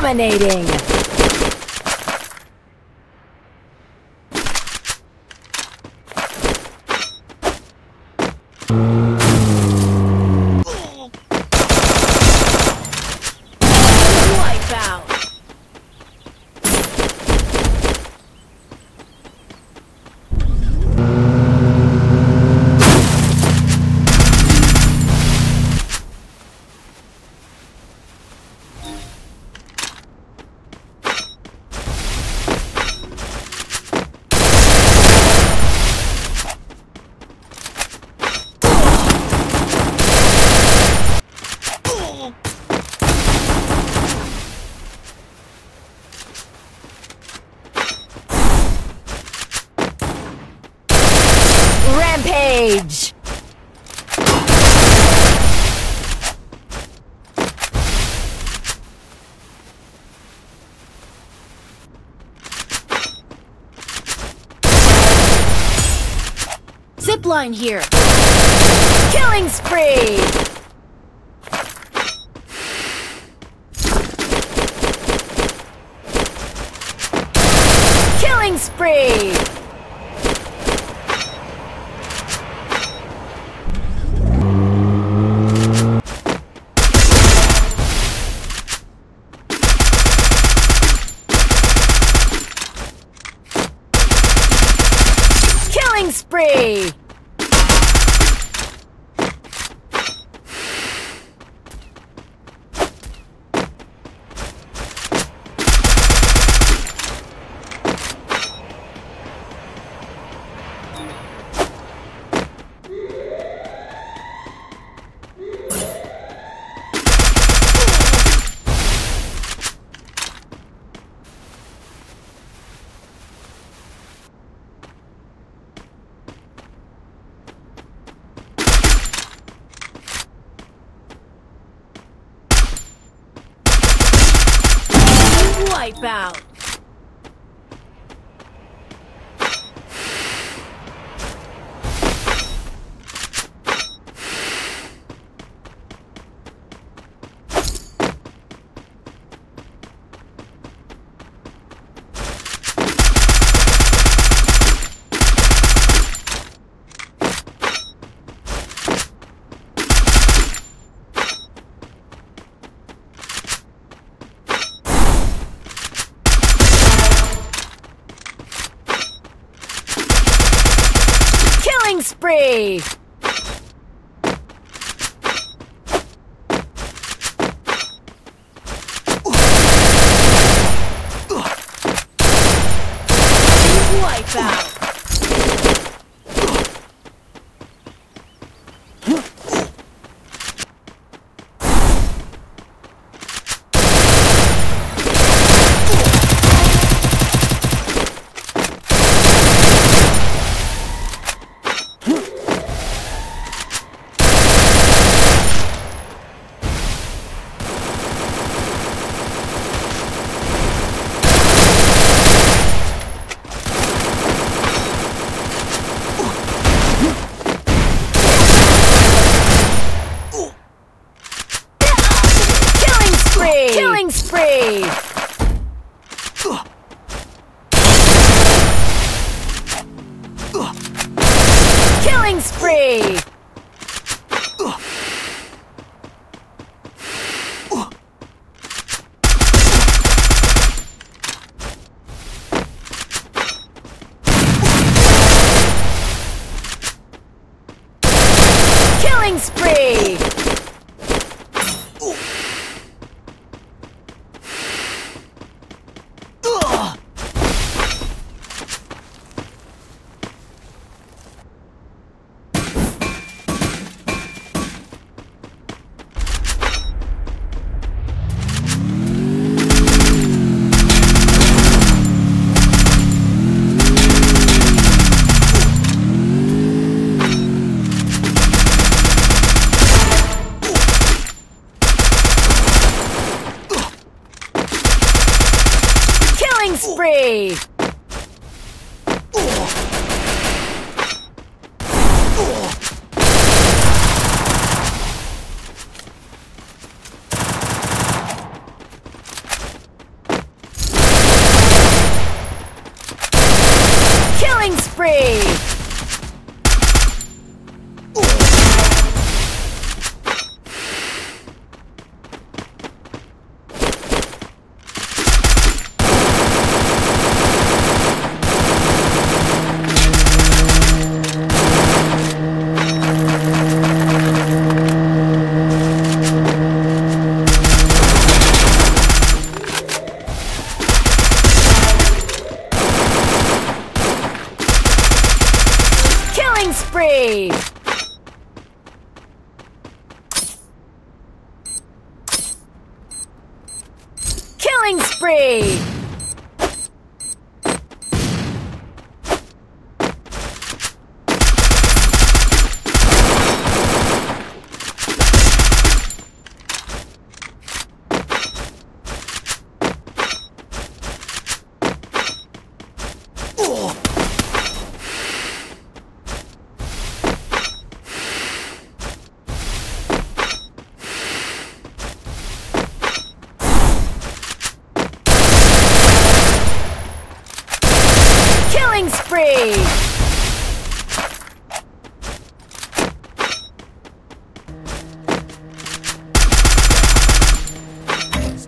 Dominating! Zipline here. Killing spree! Killing spree! Killing spree! Wipeout. Killing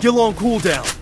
Skill on cooldown.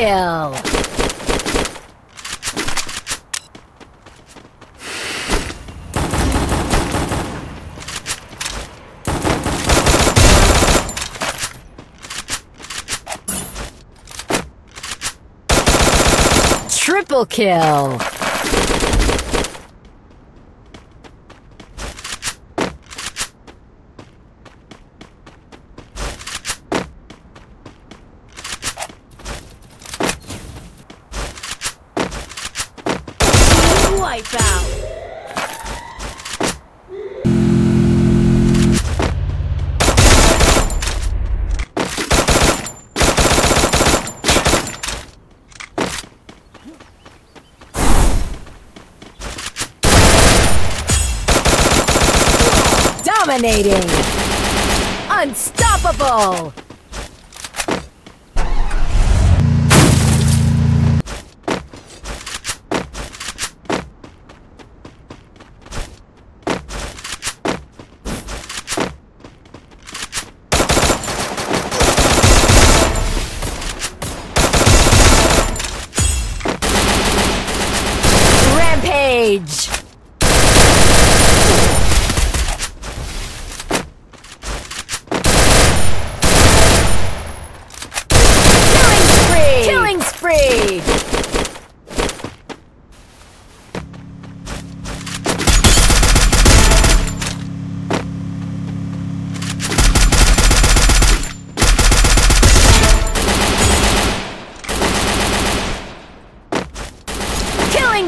Kill! Triple kill! Dominating! Unstoppable!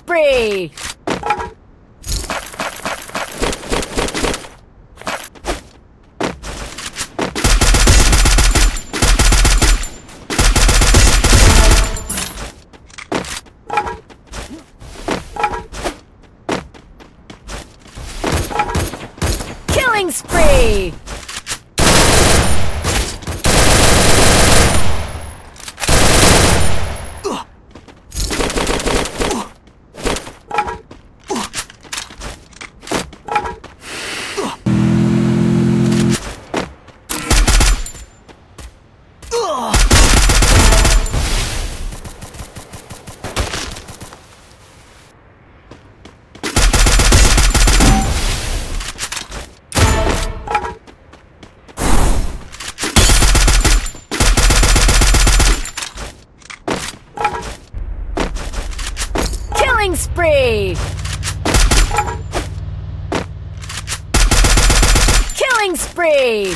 spree! Killing spree! Killing spree! Killing spree!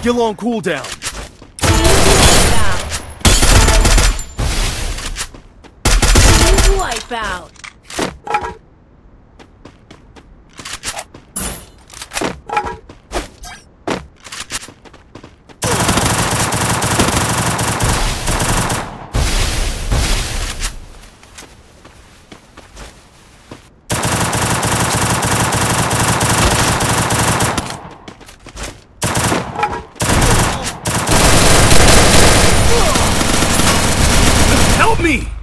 Skill on cooldown. Team wipeout. Help me!